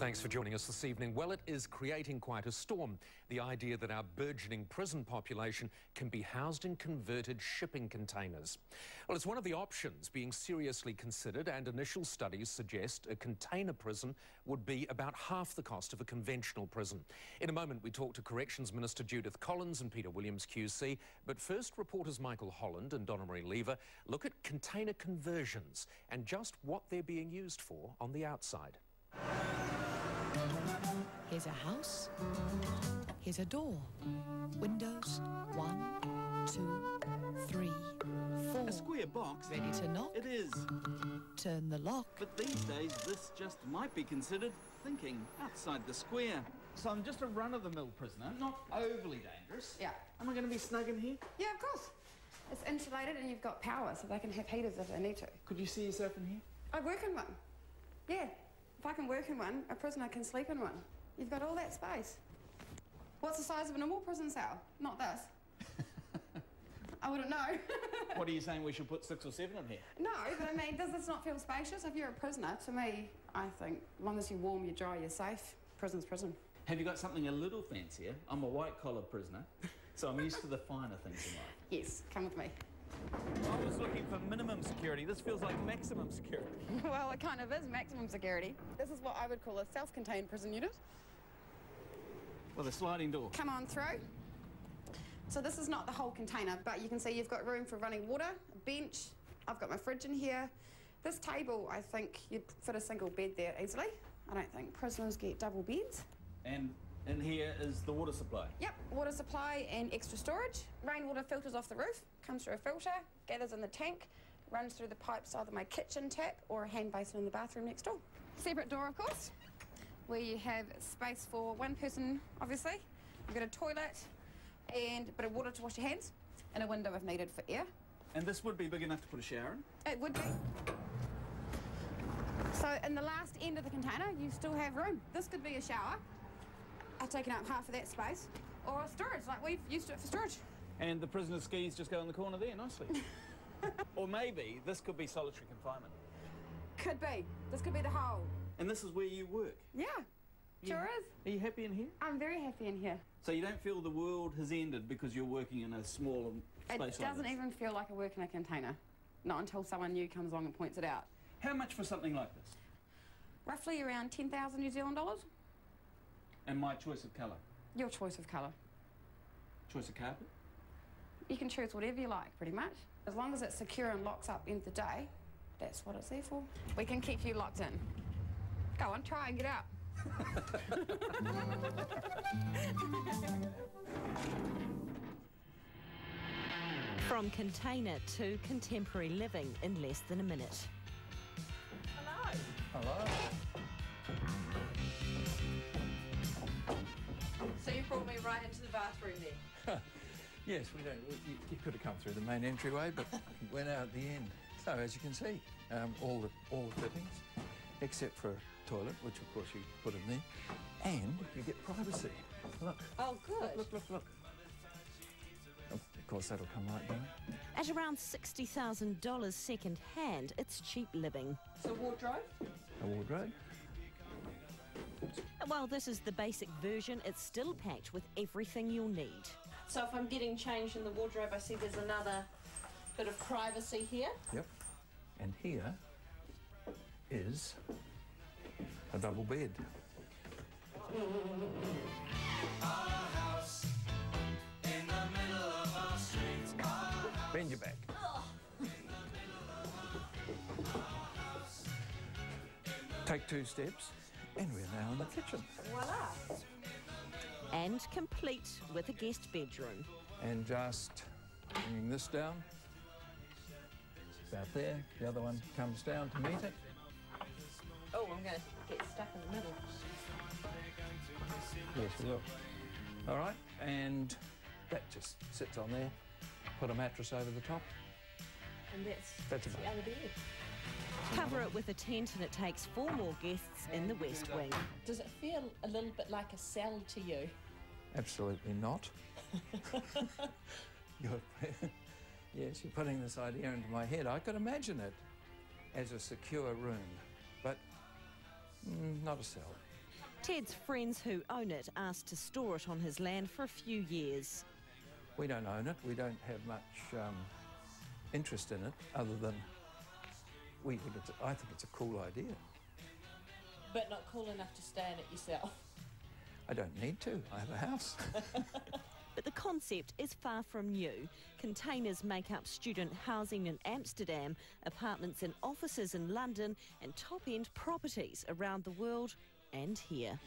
Thanks for joining us this evening. Well, it is creating quite a storm. The idea that our burgeoning prison population can be housed in converted shipping containers. Well, it's one of the options being seriously considered, and initial studies suggest a container prison would be about half the cost of a conventional prison. In a moment, we talk to Corrections Minister Judith Collins and Peter Williams QC. But first, reporters Michael Holland and Donna Marie Lever look at container conversions and just what they're being used for on the outside. Here's a house. Here's a door. Windows. One, two, three, four. A square box? Ready to knock? It is. Turn the lock. But these days, this just might be considered thinking outside the square. So I'm just a run-of-the-mill prisoner, not overly dangerous. Yeah. Am I going to be snug in here? Yeah, of course. It's insulated and you've got power, so they can have heaters if they need to. Could you see yourself in here? I work in one. Yeah. If I can work in one, a prisoner can sleep in one. You've got all that space. What's the size of a normal prison cell? Not this. I wouldn't know. what are you saying, we should put six or seven in here? no, but I mean, does this not feel spacious? If you're a prisoner, to me, I think, as long as you're warm, you're dry, you're safe, prison's prison. Have you got something a little fancier? I'm a white-collar prisoner, so I'm used to the finer things in life. Yes, come with me. I was looking for minimum security. This feels like maximum security. well, it kind of is maximum security. This is what I would call a self-contained prison unit. With a sliding door. Come on through. So this is not the whole container, but you can see you've got room for running water, a bench. I've got my fridge in here. This table, I think you'd fit a single bed there easily. I don't think prisoners get double beds. And in here is the water supply. Yep, water supply and extra storage. Rainwater filters off the roof, comes through a filter, gathers in the tank, runs through the pipes either my kitchen tap or a hand basin in the bathroom next door. Separate door, of course, where you have space for one person, obviously. You've got a toilet and a bit of water to wash your hands, and a window if needed for air. And this would be big enough to put a shower in? It would be. So in the last end of the container, you still have room. This could be a shower. I've taken up half of that space. Or storage, like we've used it for storage. And the prisoner's skis just go in the corner there nicely. or maybe this could be solitary confinement. Could be. This could be the hole. And this is where you work? Yeah, sure Yeah. is. Are you happy in here? I'm very happy in here. So you don't feel the world has ended because you're working in a small space It doesn't this? even feel like I work in a container. Not until someone new comes along and points it out. How much for something like this? Roughly around 10,000 New Zealand dollars. And my choice of colour? Your choice of colour. Choice of carpet? You can choose whatever you like, pretty much. As long as it's secure and locks up end of the day, that's what it's there for. We can keep you locked in. Go on, try and get out. From container to contemporary living in less than a minute. So right into the bathroom then? Yes, we don't. You, you could have come through the main entryway, but went out at the end. So as you can see, um, all the all the fittings, except for a toilet, which of course you put in there, and you get privacy. Look, Oh, good. look, look, look. look. Of course, that'll come right down. At around $60,000 second hand, it's cheap living. So wardrobe? A wardrobe. And while this is the basic version, it's still packed with everything you'll need. So if I'm getting changed in the wardrobe, I see there's another bit of privacy here. Yep. And here is a double bed. Bend your back. Take two steps, and we're now in the kitchen. Voila. And complete with a guest bedroom. And just bringing this down. About there. The other one comes down to meet it. Oh, I'm going to get stuck in the middle. Yes, we will. All right, and that just sits on there. Put a mattress over the top. And that's, That's the about other bed. Cover it with a tent and it takes four more guests in the West Wing. Does it feel a little bit like a cell to you? Absolutely not. you're, yes, you're putting this idea into my head. I could imagine it as a secure room, but mm, not a cell. Ted's friends who own it asked to store it on his land for a few years. We don't own it. We don't have much um, interest in it, other than we would. I think it's a cool idea. But not cool enough to stay in it yourself. I don't need to. I have a house. But the concept is far from new. Containers make up student housing in Amsterdam, apartments and offices in London, and top end properties around the world and here.